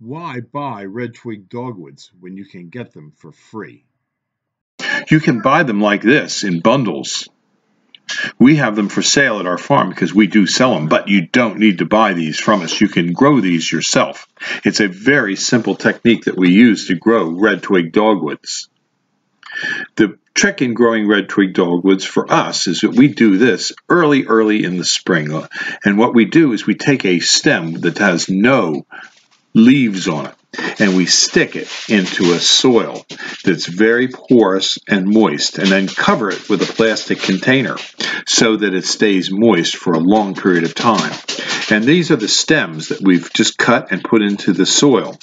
Why buy red twig dogwoods when you can get them for free? You can buy them like this in bundles. We have them for sale at our farm because we do sell them, but you don't need to buy these from us. You can grow these yourself. It's a very simple technique that we use to grow red twig dogwoods. The trick in growing red twig dogwoods for us is that we do this early, early in the spring. And what we do is we take a stem that has no leaves on it and we stick it into a soil that's very porous and moist and then cover it with a plastic container so that it stays moist for a long period of time. And these are the stems that we've just cut and put into the soil.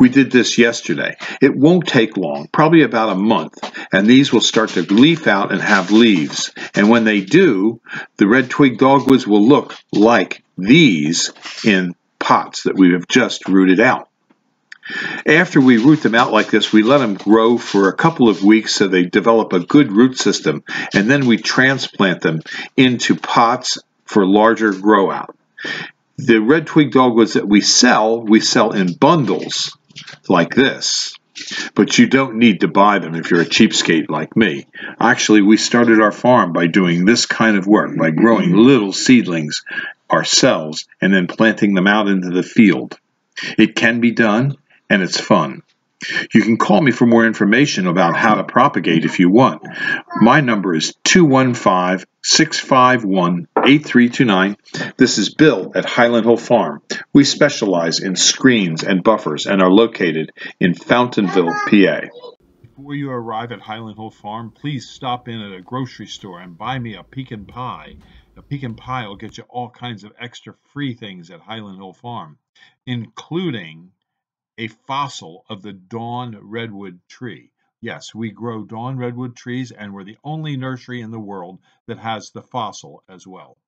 We did this yesterday. It won't take long, probably about a month, and these will start to leaf out and have leaves. And when they do, the red twig dogwoods will look like these in pots that we have just rooted out. After we root them out like this, we let them grow for a couple of weeks so they develop a good root system, and then we transplant them into pots for larger grow out. The red twig dogwoods that we sell, we sell in bundles like this. But you don't need to buy them if you're a cheapskate like me. Actually, we started our farm by doing this kind of work, by growing little seedlings ourselves and then planting them out into the field. It can be done, and it's fun. You can call me for more information about how to propagate if you want. My number is 215 651 8329. This is Bill at Highland Hill Farm. We specialize in screens and buffers and are located in Fountainville, PA. Before you arrive at Highland Hill Farm, please stop in at a grocery store and buy me a pecan pie. A pecan pie will get you all kinds of extra free things at Highland Hill Farm, including a fossil of the dawn redwood tree. Yes, we grow dawn redwood trees, and we're the only nursery in the world that has the fossil as well.